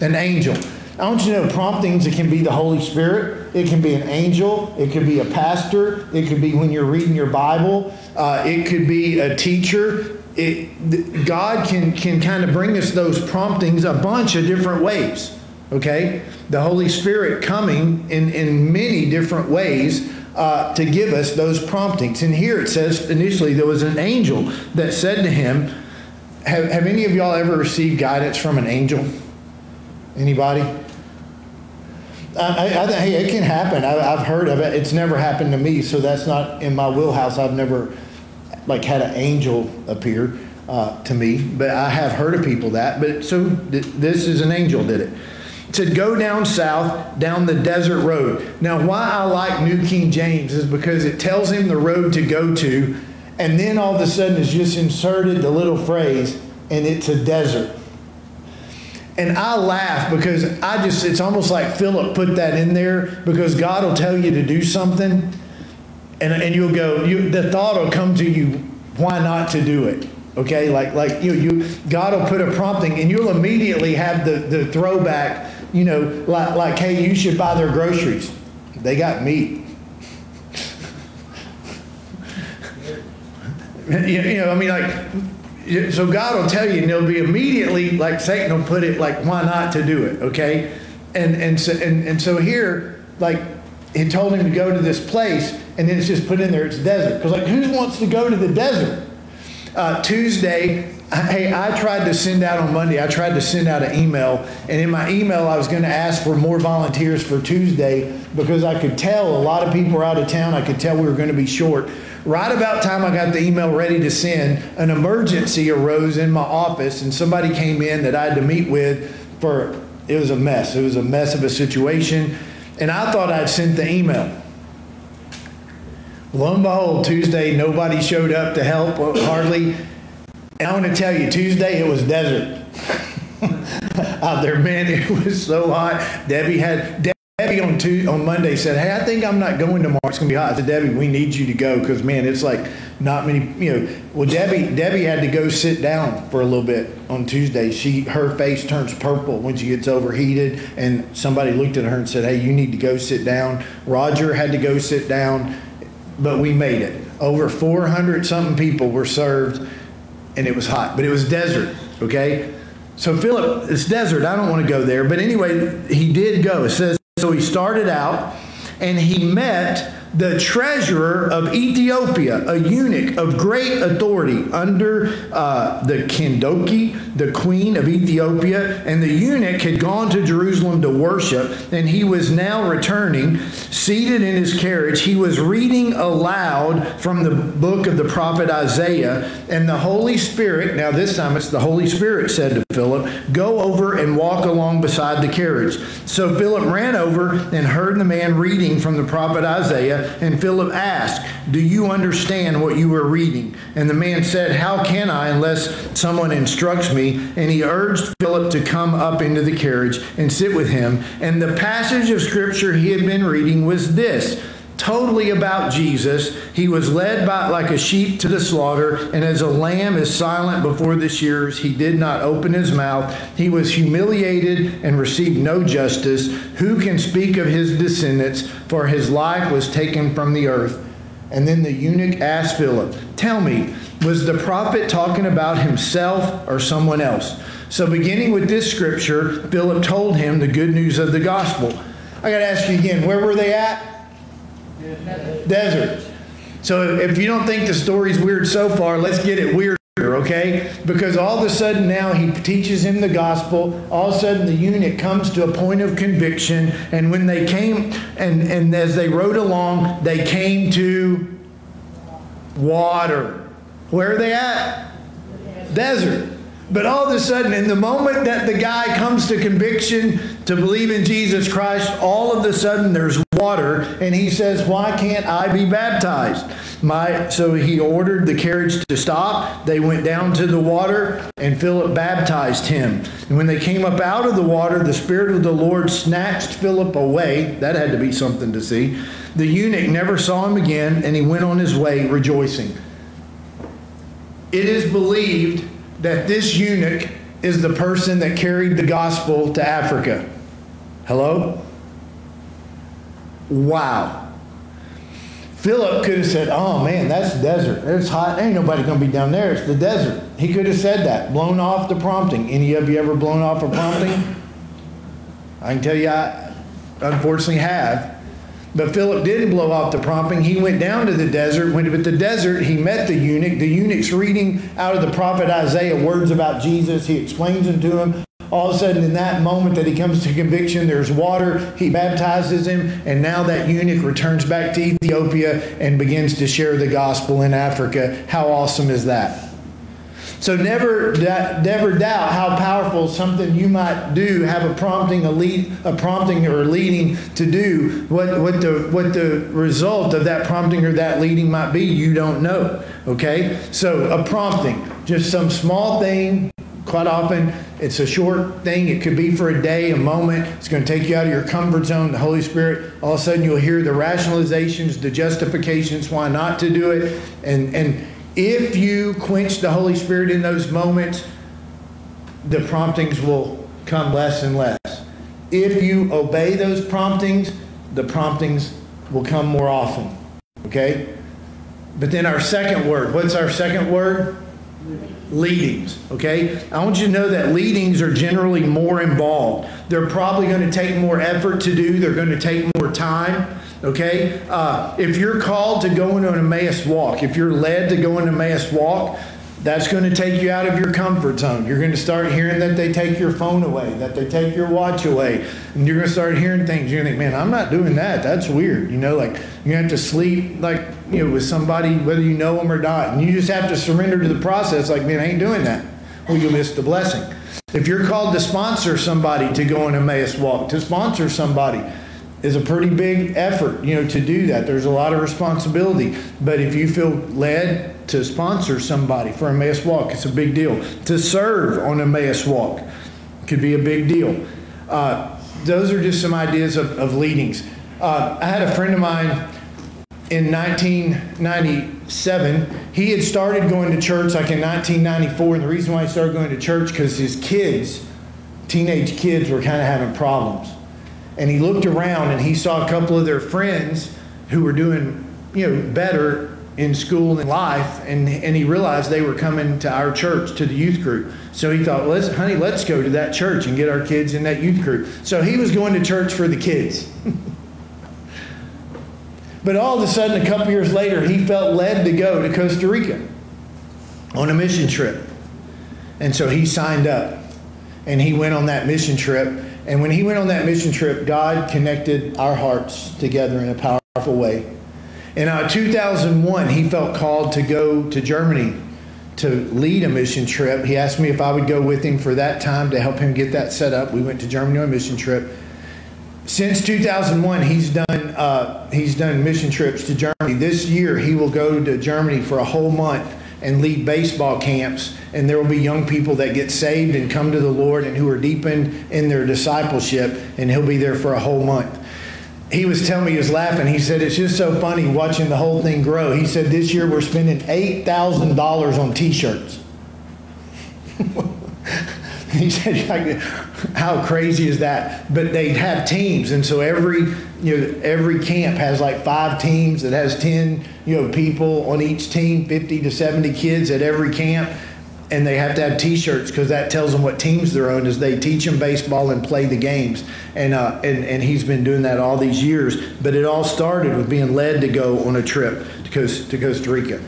An angel. I want you to know promptings, it can be the Holy Spirit, it can be an angel, it could be a pastor, it could be when you're reading your Bible, uh, it could be a teacher. It, God can, can kind of bring us those promptings a bunch of different ways. Okay? The Holy Spirit coming in, in many different ways uh, to give us those promptings. And here it says initially there was an angel that said to him, Have, have any of y'all ever received guidance from an angel? Anybody? I, I, hey, it can happen. I, have heard of it. It's never happened to me, so that's not in my wheelhouse. I've never like had an angel appear uh, to me, but I have heard of people that. But so th- this is an angel did it. it. Said go down south, down the desert road. Now, why I like New King James is because it tells him the road to go to, and then all of a sudden it's just inserted the little phrase, and it's a desert. And I laugh because I just, it's almost like Philip put that in there because God will tell you to do something and, and you'll go, you, the thought will come to you, why not to do it? Okay, like, like you, you, God will put a prompting and you'll immediately have the, the throwback, you know, like, like, hey, you should buy their groceries. They got meat. [LAUGHS] you, you know, I mean, like, so God will tell you, and they'll be immediately like Satan will put it like, why not to do it? Okay, and and so and, and so here, like he told him to go to this place, and then it's just put in there, it's desert. Because like, who wants to go to the desert? Uh, Tuesday, hey, I tried to send out on Monday. I tried to send out an email, and in my email, I was going to ask for more volunteers for Tuesday because I could tell a lot of people were out of town. I could tell we were going to be short. Right about time I got the email ready to send, an emergency arose in my office and somebody came in that I had to meet with for, it was a mess. It was a mess of a situation. And I thought I'd sent the email. Lo and behold, Tuesday, nobody showed up to help, uh, hardly. And I want to tell you, Tuesday, it was desert. [LAUGHS] Out there, man, it was so hot. Debbie had, on Tuesday, on Monday said, "Hey, I think I'm not going tomorrow. It's gonna be hot." I said, "Debbie, we need you to go because man, it's like not many. You know, well, Debbie, Debbie had to go sit down for a little bit on Tuesday. She her face turns purple when she gets overheated, and somebody looked at her and said, "Hey, you need to go sit down." Roger had to go sit down, but we made it. Over 400 something people were served, and it was hot, but it was desert. Okay. So Philip, it's desert. I don't want to go there. But anyway, he did go. It says so he started out and he met the treasurer of Ethiopia, a eunuch of great authority under uh, the Kandake, the queen of Ethiopia. And the eunuch had gone to Jerusalem to worship, and he was now returning, seated in his carriage. He was reading aloud from the book of the prophet Isaiah, and the Holy Spirit, now this time it's the Holy Spirit, said to Philip, Go over and walk along beside the carriage. So Philip ran over and heard the man reading from the prophet Isaiah. And Philip asked, Do you understand what you are reading? And the man said, How can I unless someone instructs me? And he urged Philip to come up into the carriage and sit with him. And the passage of scripture he had been reading was this totally about Jesus. He was led by like a sheep to the slaughter, and as a lamb is silent before the shears, he did not open his mouth. He was humiliated and received no justice. Who can speak of his descendants? For his life was taken from the earth. And then the eunuch asked Philip, Tell me, was the prophet talking about himself or someone else? So, beginning with this scripture, Philip told him the good news of the gospel. I got to ask you again, where were they at? Desert. So if you don't think the story's weird so far, let's get it weird okay? Because all of a sudden now he teaches him the gospel. All of a sudden the eunuch comes to a point of conviction. And when they came, and, and as they rode along, they came to water. Where are they at? Desert. But all of a sudden, in the moment that the guy comes to conviction to believe in Jesus Christ, all of a sudden there's water, and he says, Why can't I be baptized? My, so he ordered the carriage to stop. They went down to the water, and Philip baptized him. And when they came up out of the water, the Spirit of the Lord snatched Philip away. That had to be something to see. The eunuch never saw him again, and he went on his way rejoicing. It is believed that this eunuch is the person that carried the gospel to Africa. Hello? Wow. Philip could have said, Oh man, that's desert. It's hot. Ain't nobody to be down there. It's the desert. He could have said that, blown off the prompting. Any of you ever blown off a prompting? I can tell you, I unfortunately have. But Philip didn't blow off the prompting. He went down to the desert. When at the desert, he met the eunuch. The eunuch's reading out of the prophet Isaiah words about Jesus. He explains them to him. All of a sudden, in that moment that he comes to conviction, there's water. He baptizes him, and now that eunuch returns back to Ethiopia and begins to share the gospel in Africa. How awesome is that? So never, never doubt how powerful something you might do have a prompting, a lead, a prompting or leading to do. What, what the what the result of that prompting or that leading might be, you don't know. Okay, so a prompting, just some small thing. Quite often, it's a short thing. It could be for a day, a moment. It's going to take you out of your comfort zone. The Holy Spirit. All of a sudden, you'll hear the rationalizations, the justifications why not to do it, and and if you quench the Holy Spirit in those moments, the promptings will come less and less. If you obey those promptings, the promptings will come more often. Okay? But then our second word, what's our second word? Leadings. Okay? I want you to know that leadings are generally more involved. They're probably going to take more effort to do, they're going to take more time. Okay? Uh, if you're called to go into an Emmaus walk, if you're led to go into Emmaus walk, that's going to take you out of your comfort zone. You're going to start hearing that they take your phone away, that they take your watch away, and you're going to start hearing things. You're going to think, man, I'm not doing that. That's weird. You know, like you have to sleep like you know, with somebody, whether you know them or not. And you just have to surrender to the process like, man, I ain't doing that. Or you'll miss the blessing. If you're called to sponsor somebody to go on a Emmaus walk, to sponsor somebody is a pretty big effort, you know, to do that. There's a lot of responsibility. But if you feel led to sponsor somebody for a Emmaus walk, it's a big deal. To serve on a Emmaus walk could be a big deal. Uh, those are just some ideas of, of leadings. Uh, I had a friend of mine in 1997. He had started going to church like in 1994, and the reason why he started going to church because his kids, teenage kids, were kind of having problems. And he looked around and he saw a couple of their friends who were doing, you know, better in school and life, and, and he realized they were coming to our church, to the youth group. So he thought, let's, honey, let's go to that church and get our kids in that youth group. So he was going to church for the kids. [LAUGHS] But all of a sudden, a couple years later, he felt led to go to Costa Rica on a mission trip. And so he signed up and he went on that mission trip. And when he went on that mission trip, God connected our hearts together in a powerful way. In uh, 2001, he felt called to go to Germany to lead a mission trip. He asked me if I would go with him for that time to help him get that set up. We went to Germany on a mission trip since 2001, he's done uh, he's done mission trips to Germany. This year, he will go to Germany for a whole month and lead baseball camps. And there will be young people that get saved and come to the Lord and who are deepened in their discipleship. And he'll be there for a whole month. He was telling me he was laughing. He said it's just so funny watching the whole thing grow. He said this year we're spending eight thousand dollars on T-shirts. [LAUGHS] [LAUGHS] he said, like, "How crazy is that?" But they have teams, and so every you know every camp has like five teams that has ten you know people on each team, fifty to seventy kids at every camp, and they have to have T-shirts because that tells them what teams they're on. As they teach them baseball and play the games, and uh, and and he's been doing that all these years. But it all started with being led to go on a trip to Costa, to Costa Rica.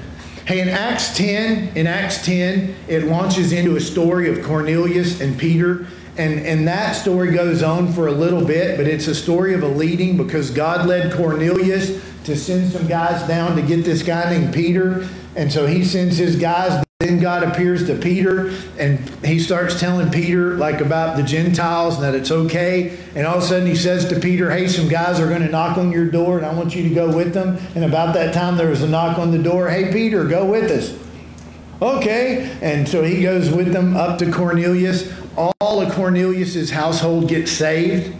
Hey, in Acts 10, in Acts 10, it launches into a story of Cornelius and Peter. And, and that story goes on for a little bit, but it's a story of a leading because God led Cornelius to send some guys down to get this guy named Peter. And so he sends his guys then God appears to Peter and he starts telling Peter like about the Gentiles and that it's okay. And all of a sudden he says to Peter, Hey, some guys are going to knock on your door and I want you to go with them. And about that time there was a knock on the door. Hey, Peter, go with us. Okay. And so he goes with them up to Cornelius. All of Cornelius's household gets saved.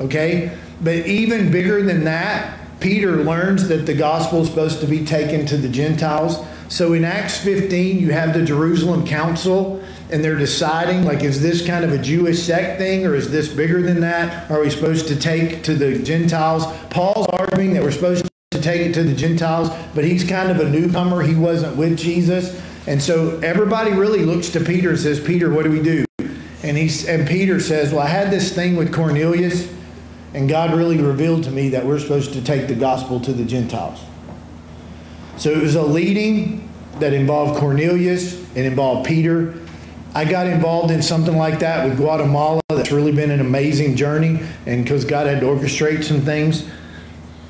Okay. But even bigger than that, Peter learns that the gospel is supposed to be taken to the Gentiles. So in Acts 15, you have the Jerusalem Council, and they're deciding, like, is this kind of a Jewish sect thing, or is this bigger than that? Are we supposed to take to the Gentiles? Paul's arguing that we're supposed to take it to the Gentiles, but he's kind of a newcomer. He wasn't with Jesus. And so everybody really looks to Peter and says, Peter, what do we do? And, he's, and Peter says, Well, I had this thing with Cornelius, and God really revealed to me that we're supposed to take the gospel to the Gentiles. So it was a leading that involved Cornelius, it involved Peter. I got involved in something like that with Guatemala. That's really been an amazing journey, and because God had to orchestrate some things.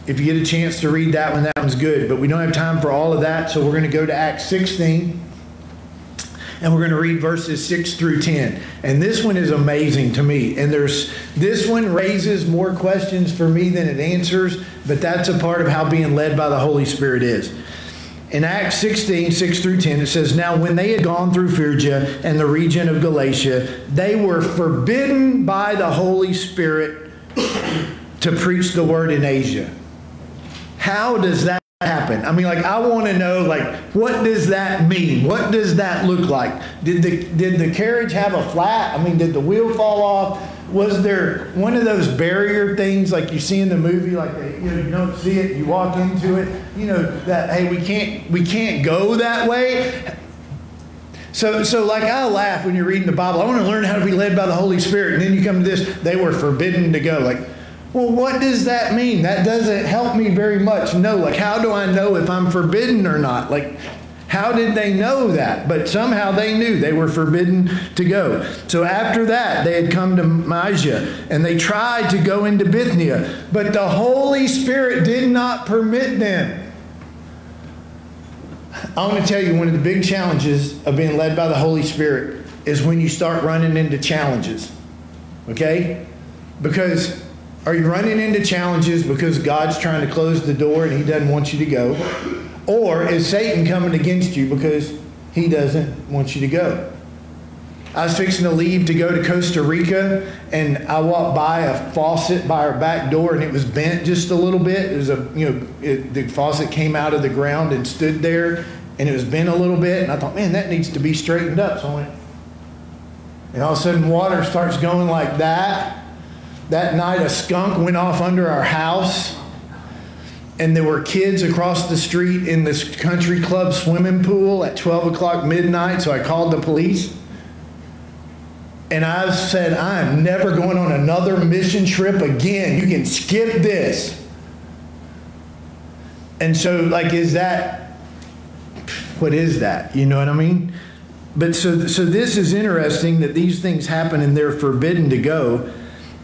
If you get a chance to read that one, that one's good. But we don't have time for all of that, so we're going to go to Acts 16 and we're going to read verses 6 through 10. And this one is amazing to me. And there's this one raises more questions for me than it answers, but that's a part of how being led by the Holy Spirit is. In Acts 16, 6 through 10, it says, Now when they had gone through Phrygia and the region of Galatia, they were forbidden by the Holy Spirit to preach the word in Asia. How does that happen? I mean, like, I want to know, like, what does that mean? What does that look like? Did the, did the carriage have a flat? I mean, did the wheel fall off? was there one of those barrier things like you see in the movie like they, you, know, you don't see it you walk into it you know that hey we can't we can't go that way so so like i laugh when you're reading the bible i want to learn how to be led by the holy spirit and then you come to this they were forbidden to go like well what does that mean that doesn't help me very much no like how do i know if i'm forbidden or not like how did they know that? But somehow they knew they were forbidden to go. So after that, they had come to Mysia and they tried to go into Bithynia, but the Holy Spirit did not permit them. I want to tell you one of the big challenges of being led by the Holy Spirit is when you start running into challenges. Okay? Because are you running into challenges because God's trying to close the door and he doesn't want you to go? Or is Satan coming against you because he doesn't want you to go? I was fixing to leave to go to Costa Rica, and I walked by a faucet by our back door, and it was bent just a little bit. It was a, you know, it, the faucet came out of the ground and stood there, and it was bent a little bit. And I thought, man, that needs to be straightened up. So I went, and all of a sudden, water starts going like that. That night, a skunk went off under our house and there were kids across the street in this country club swimming pool at 12 o'clock midnight. So I called the police. And I said, I'm never going on another mission trip again. You can skip this. And so, like, is that, what is that? You know what I mean? But so, so this is interesting that these things happen and they're forbidden to go.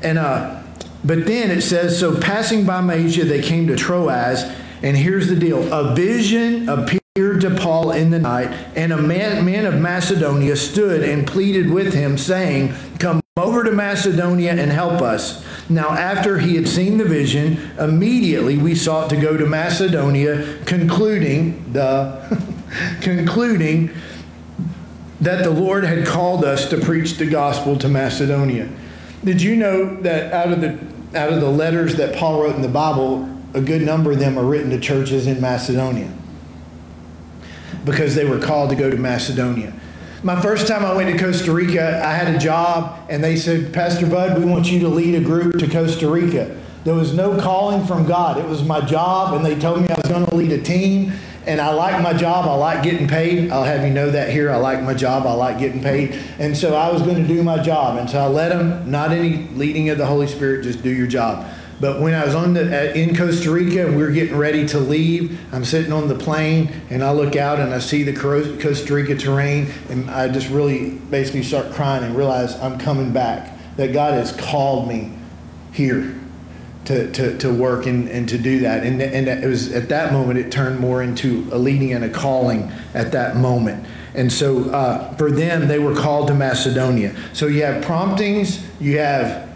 And, uh, but then it says, so passing by Mysia, they came to Troas. And here's the deal a vision appeared to Paul in the night, and a man, man of Macedonia stood and pleaded with him, saying, Come over to Macedonia and help us. Now, after he had seen the vision, immediately we sought to go to Macedonia, concluding the [LAUGHS] concluding that the Lord had called us to preach the gospel to Macedonia. Did you know that out of the out of the letters that Paul wrote in the Bible, a good number of them are written to churches in Macedonia because they were called to go to Macedonia. My first time I went to Costa Rica, I had a job, and they said, Pastor Bud, we want you to lead a group to Costa Rica. There was no calling from God. It was my job, and they told me I was going to lead a team, and I like my job. I like getting paid. I'll have you know that here. I like my job. I like getting paid. And so I was going to do my job. And so I let them, not any leading of the Holy Spirit, just do your job. But when I was on the, in Costa Rica and we were getting ready to leave, I'm sitting on the plane and I look out and I see the Costa Rica terrain and I just really basically start crying and realize I'm coming back. That God has called me here to, to, to work and, and to do that. And, and it was at that moment it turned more into a leading and a calling at that moment. And so uh, for them, they were called to Macedonia. So you have promptings, you have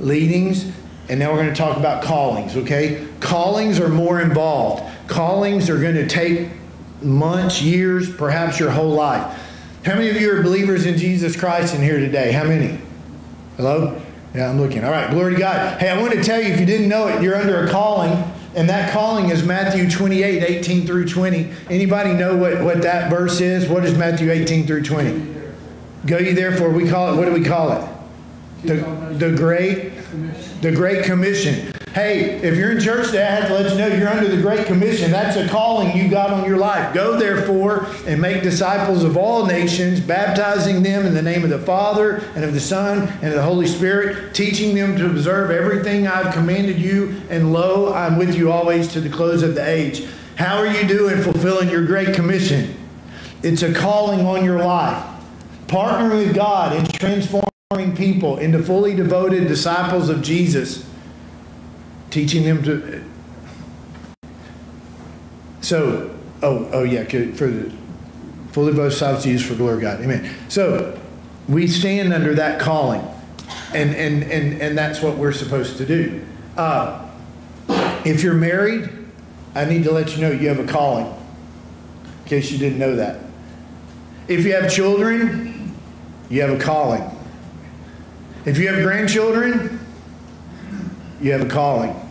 leadings, and now we're going to talk about callings, okay? Callings are more involved. Callings are going to take months, years, perhaps your whole life. How many of you are believers in Jesus Christ in here today? How many? Hello? Yeah, I'm looking. All right, glory to God. Hey, I want to tell you, if you didn't know it, you're under a calling, and that calling is Matthew 28, 18 through 20. Anybody know what, what that verse is? What is Matthew 18 through 20? Go ye therefore, we call it, what do we call it? The, the great, the great commission. Hey, if you're in church today, I have to let you know you're under the Great Commission. That's a calling you got on your life. Go, therefore, and make disciples of all nations, baptizing them in the name of the Father, and of the Son, and of the Holy Spirit, teaching them to observe everything I've commanded you. And lo, I'm with you always to the close of the age. How are you doing fulfilling your Great Commission? It's a calling on your life. Partnering with God in transforming people into fully devoted disciples of Jesus teaching them to. So, oh, oh yeah, for the fully both sides used for glory of God. Amen. So, we stand under that calling, and and and and that's what we're supposed to do. Uh, if you're married, I need to let you know you have a calling. In case you didn't know that. If you have children, you have a calling. If you have grandchildren, you have a calling.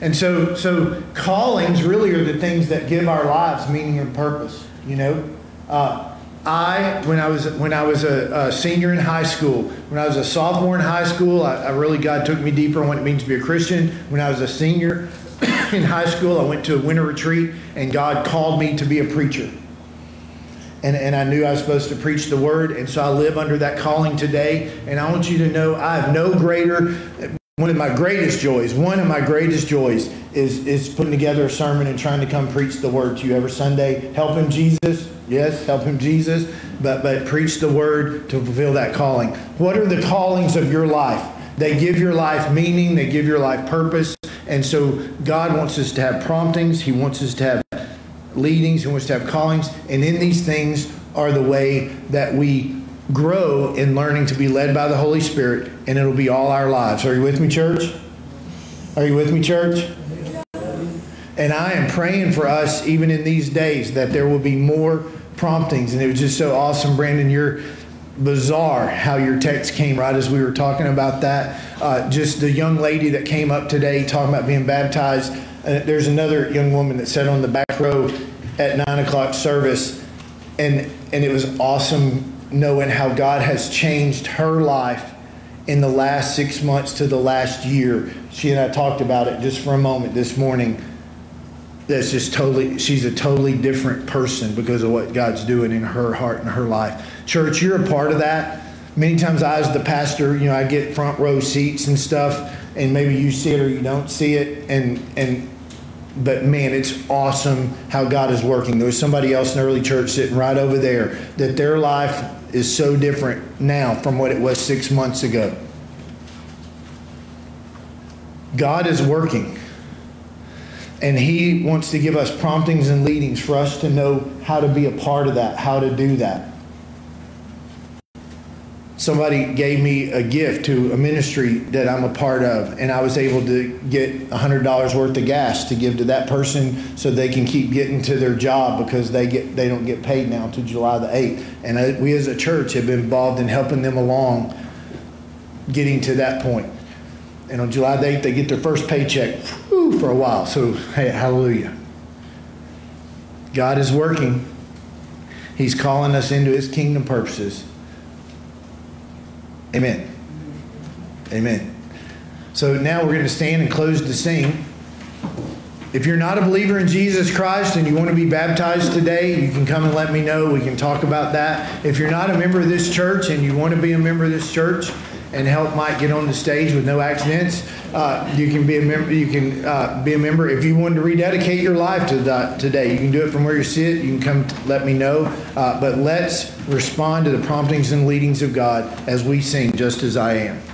And so, so callings really are the things that give our lives meaning and purpose. You know, uh, I when I was when I was a, a, senior in high school, when I was a sophomore in high school, I, I really God took me deeper on what it means to be a Christian. When I was a senior [COUGHS] in high school, I went to a winter retreat, and God called me to be a preacher. And, and I knew I was supposed to preach the word, and so I live under that calling today. And I want you to know I have no greater one of my greatest joys, one of my greatest joys is, is putting together a sermon and trying to come preach the word to you every Sunday. Help him Jesus. Yes, help him Jesus. But, but preach the word to fulfill that calling. What are the callings of your life? They give your life meaning, they give your life purpose. And so God wants us to have promptings, He wants us to have leadings, who wants to have callings, and in these things are the way that we grow in learning to be led by the Holy Spirit, and it'll be all our lives. Are you with me, church? Are you with me, church? And I am praying for us, even in these days, that there will be more promptings. And it was just so awesome, Brandon. You're bizarre how your text came right as we were talking about that. Uh, just the young lady that came up today talking about being baptized. Uh, there's another young woman that sat on the back row at nine o'clock service, and and it was awesome knowing how God has changed her life in the last six months to the last year. She and I talked about it just for a moment this morning. That's just totally, she's a totally different person because of what God's doing in her heart and her life. Church, you're a part of that. Many times I, as the pastor, you know, I get front row seats and stuff, and maybe you see it or you don't see it, and and but man, it's awesome how God is working. There was somebody else in early church sitting right over there that their life is so different now from what it was six months ago. God is working. And He wants to give us promptings and leadings for us to know how to be a part of that, how to do that. Somebody gave me a gift to a ministry that I'm a part of, and I was able to get $100 worth of gas to give to that person so they can keep getting to their job because they, get, they don't get paid now until July the 8th. And I, we as a church have been involved in helping them along getting to that point. And on July the 8th, they get their first paycheck whew, for a while. So, hey, hallelujah. God is working. He's calling us into his kingdom purposes. Amen. Amen. So now we're going to stand and close the sing. If you're not a believer in Jesus Christ and you want to be baptized today, you can come and let me know. We can talk about that. If you're not a member of this church and you want to be a member of this church, and help Mike get on the stage with no accidents. Uh, you can be a member. You can uh, be a member if you wanted to rededicate your life to that today. You can do it from where you sit. You can come let me know. Uh, but let's respond to the promptings and leadings of God as we sing, just as I am.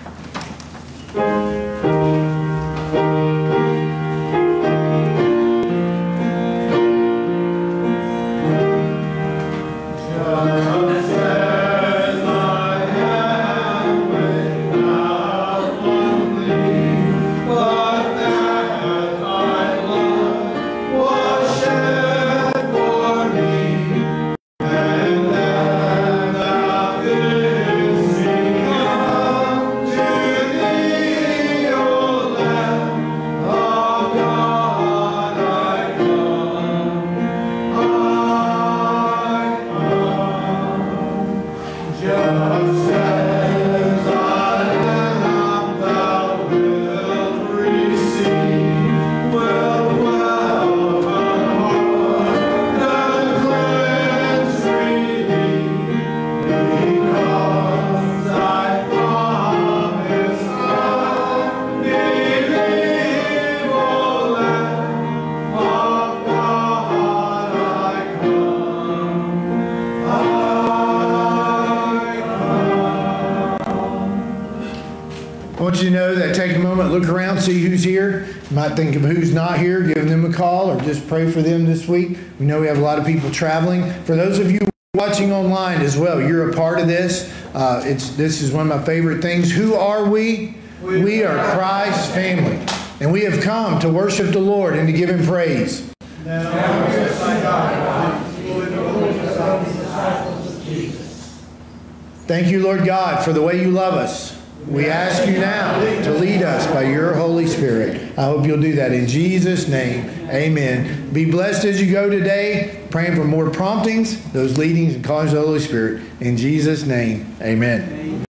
Just pray for them this week. We know we have a lot of people traveling. For those of you watching online as well, you're a part of this. Uh, it's this is one of my favorite things. Who are we? We are Christ's family, and we have come to worship the Lord and to give Him praise. Thank you, Lord God, for the way you love us. We ask you now to lead us by your Holy Spirit. I hope you'll do that in Jesus' name. Amen. Be blessed as you go today, praying for more promptings, those leadings and callings of the Holy Spirit. In Jesus' name, amen.